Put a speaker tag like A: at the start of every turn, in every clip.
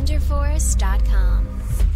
A: thunderforce.com.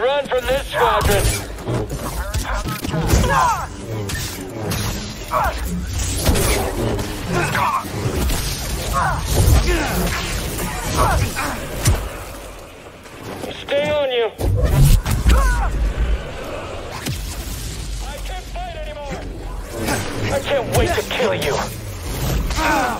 B: run from this squadron. Stay on you. I can't fight anymore. I can't wait to kill you.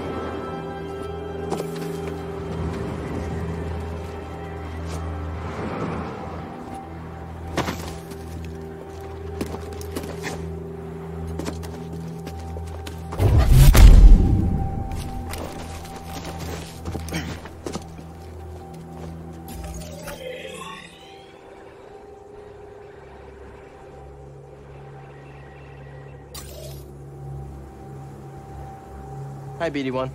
C: Hi, BD1.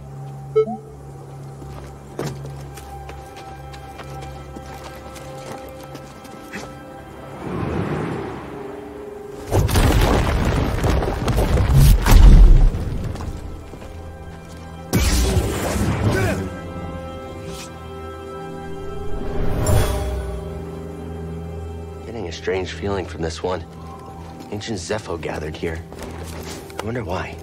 C: Getting a strange feeling from this one. Ancient Zeffo gathered here. I wonder why.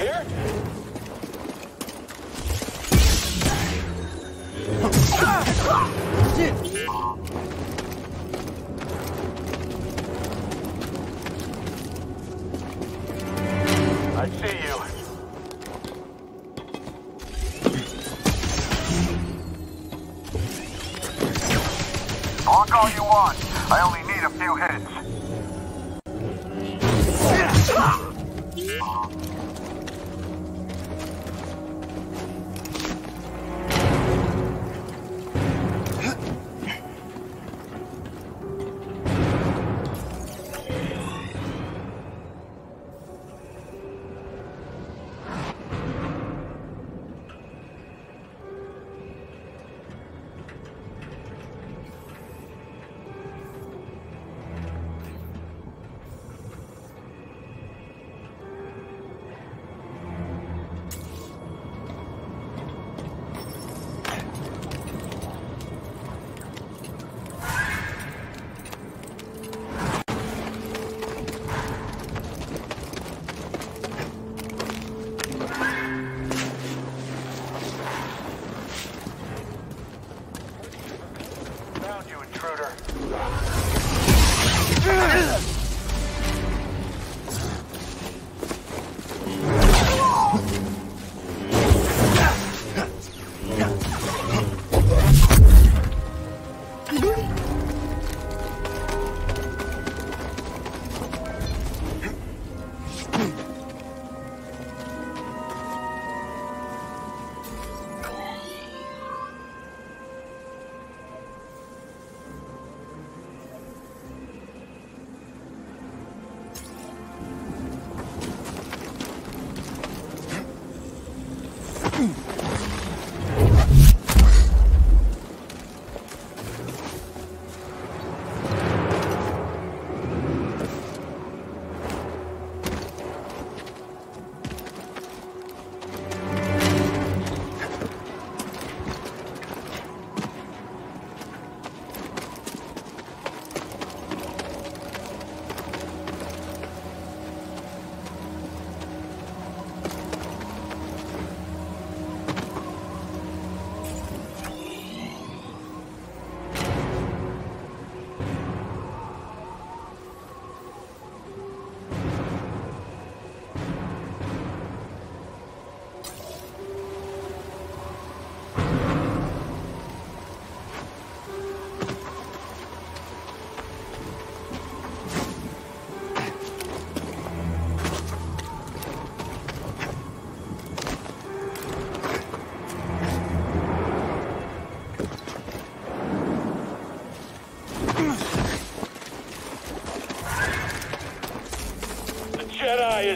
B: Here?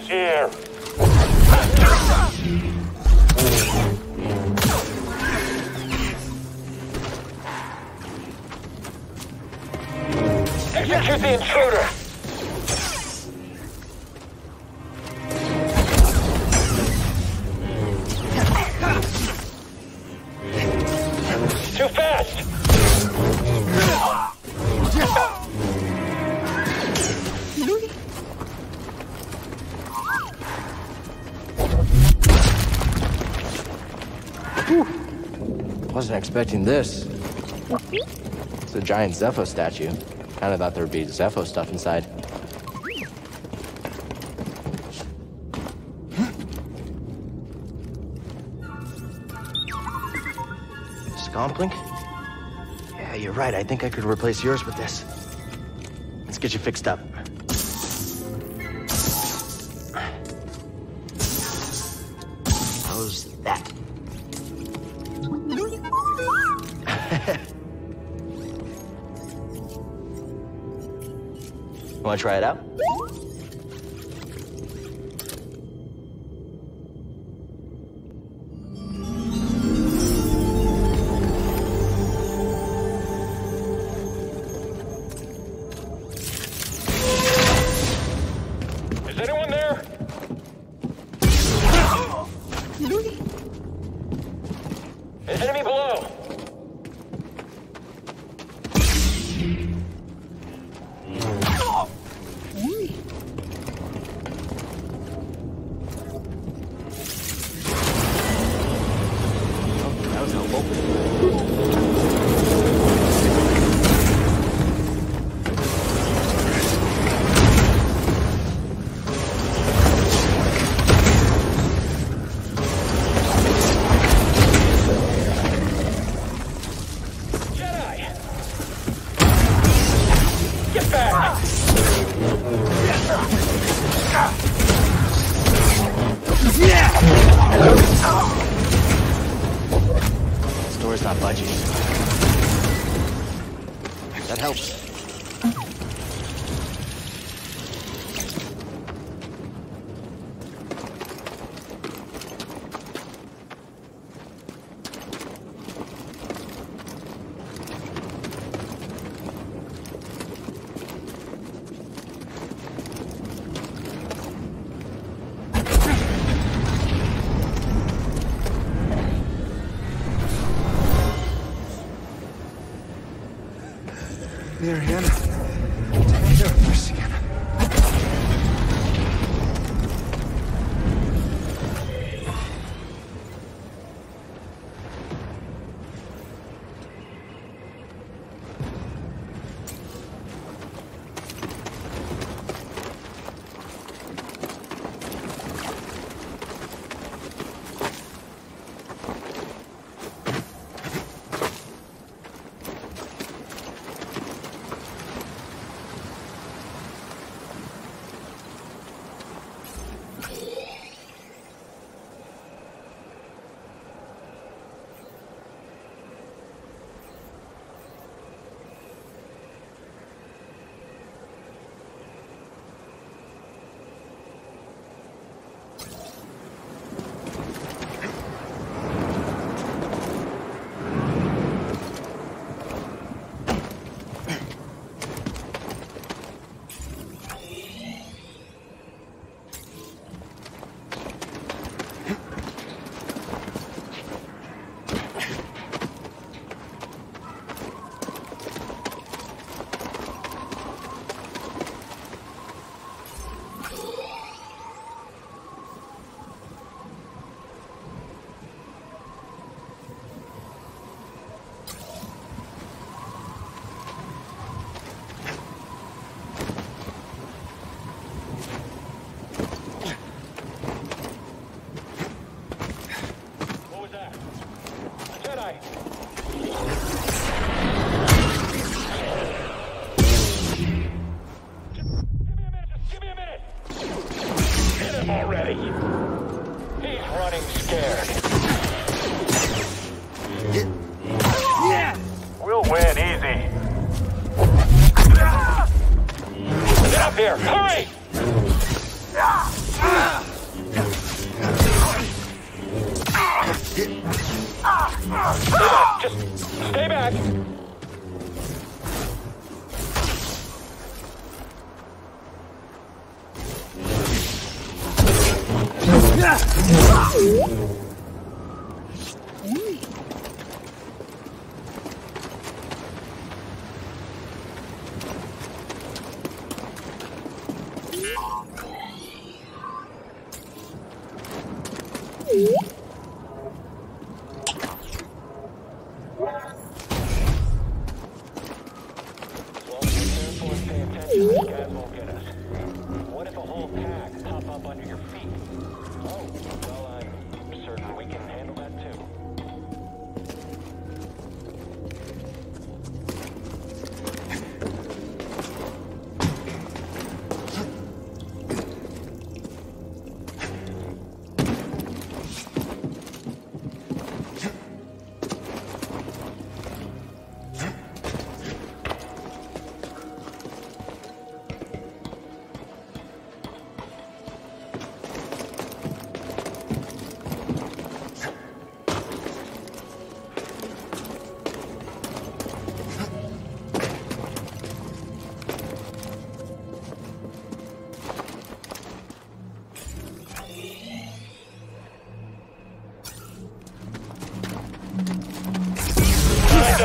B: Is here. Execute the intruder.
C: Wasn't expecting this. It's a giant Zeffo statue. Kind of thought there'd be Zeffo stuff inside. Scomplink? Yeah, you're right. I think I could replace yours with this. Let's get you fixed up. Want to try it out? Helps.
B: Here! Hurry!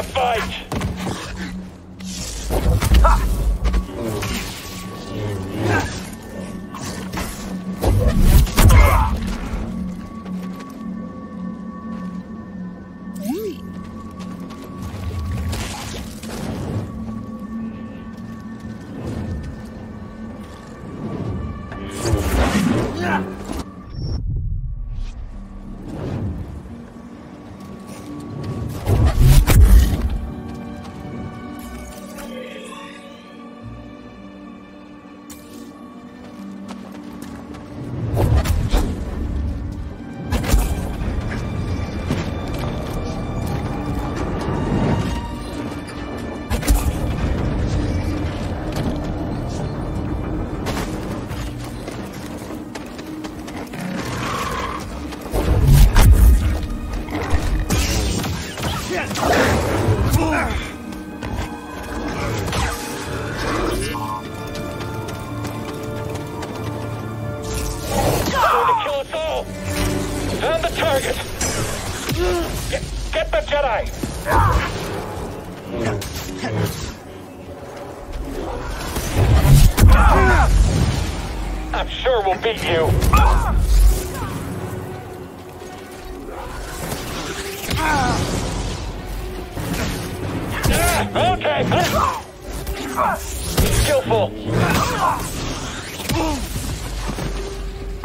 B: To fight!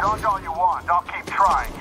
B: Dodge all you want. I'll keep trying.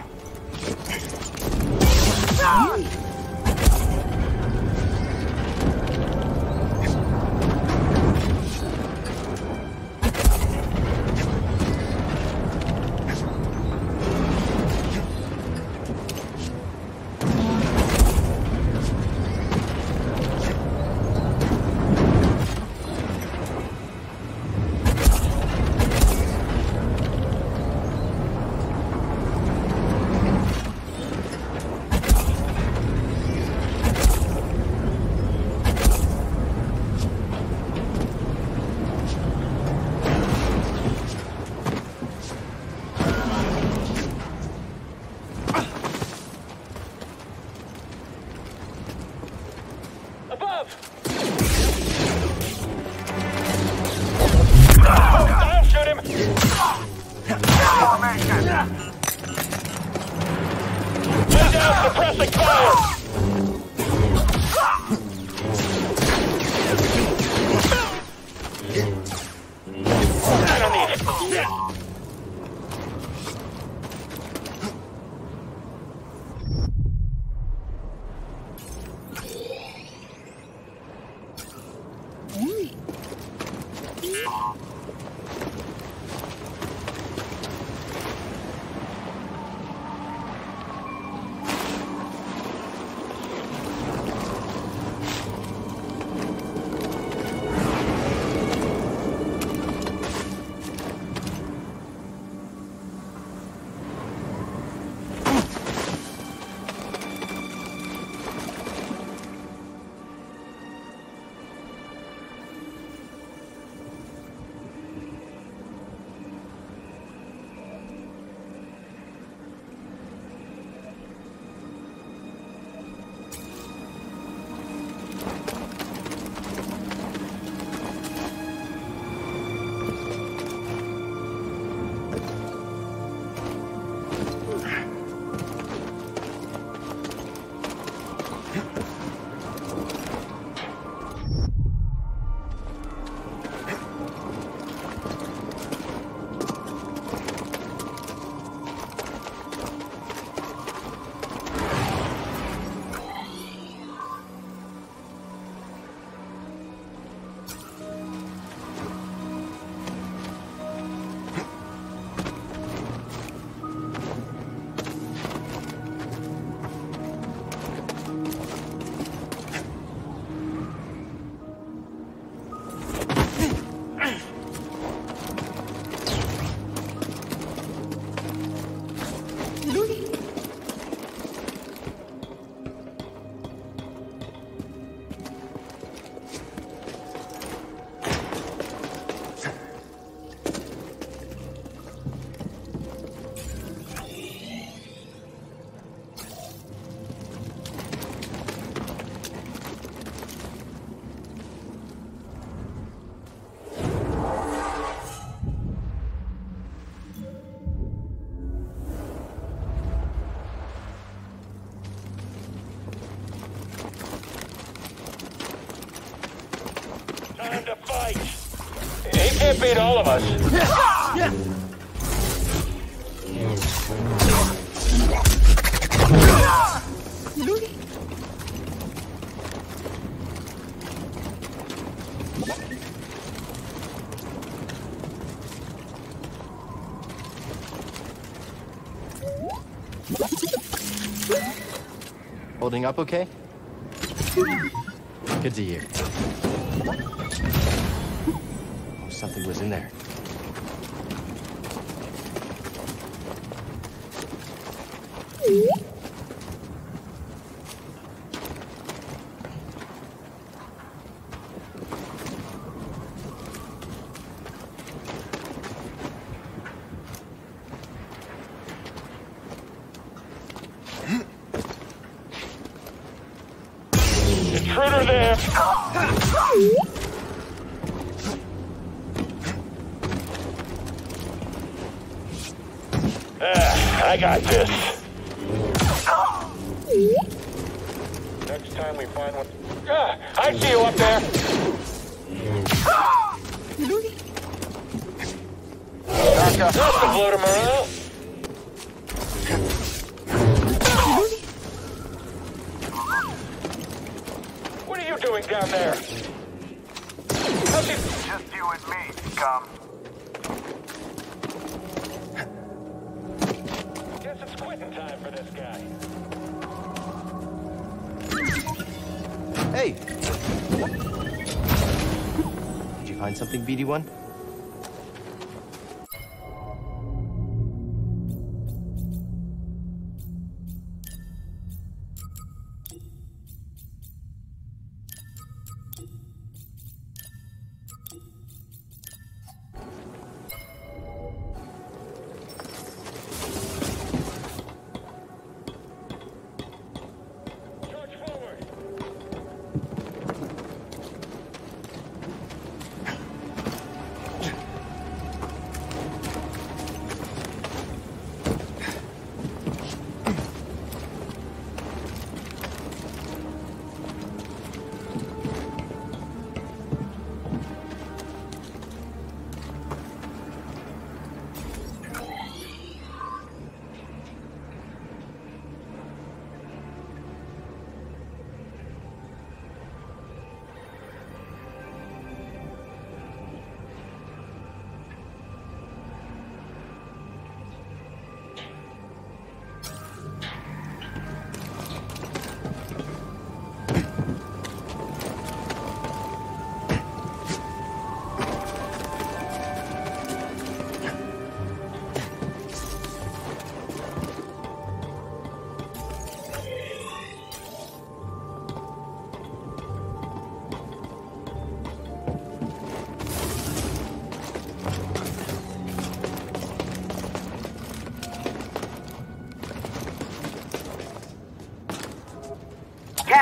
D: Beat all of us.
C: Holding up okay? Good to hear. Something was in there.
B: Mm -hmm. That's the bloater morale. What are you doing down there? How's he...
E: Just you and me, scum.
B: Guess it's quitting time for this guy.
C: Hey! Did you find something, BD1?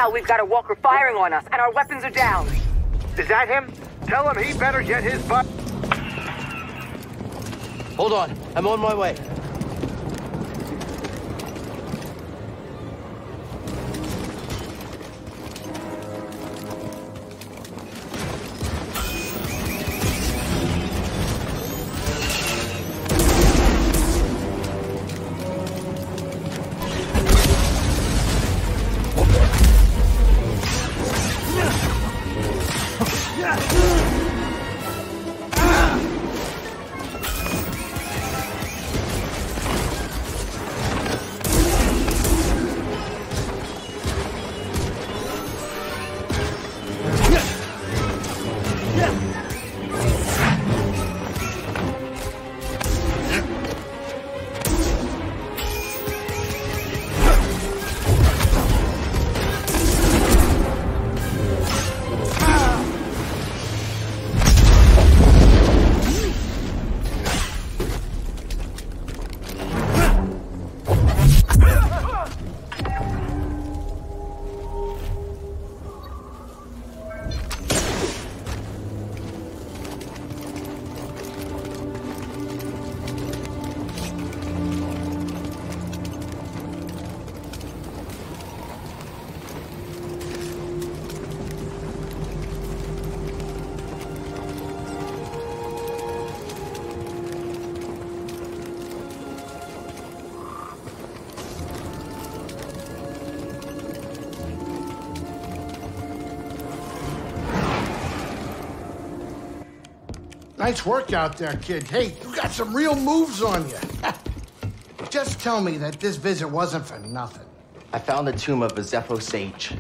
F: Cal, we've got a walker firing on us, and our weapons are down.
A: Is that him? Tell him he better get his butt.
C: Hold on, I'm on my way.
G: Nice work out there, kid. Hey, you got some real moves on you. Just tell me that this visit wasn't for nothing.
C: I found the tomb of a Zeffo sage.